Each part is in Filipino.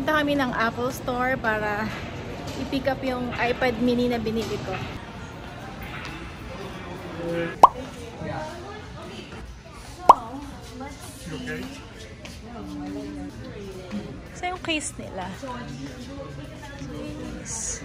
Pupunta kami ng Apple Store para i-pick up yung iPad mini na binili ko. So, yung case nila. Case.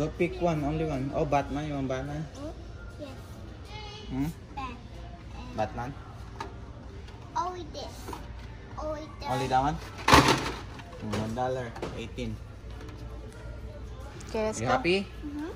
Go pick one, only one. Oh, Batman, you want Batman? Yes, Hmm? that. Batman? Only this. Only that. Only that one? One dollar, eighteen. Okay, let's You go. happy? Mhm.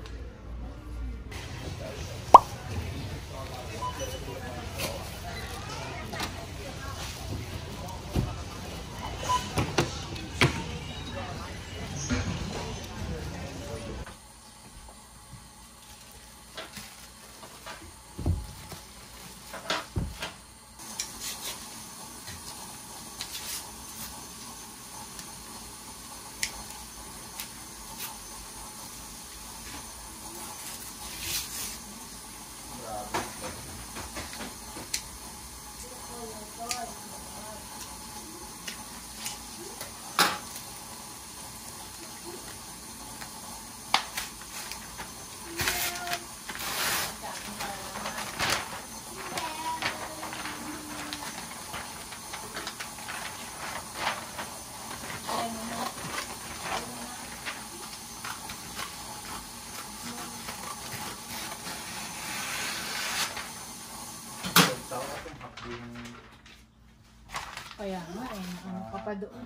Kaya nga eh, ano ka pa doon.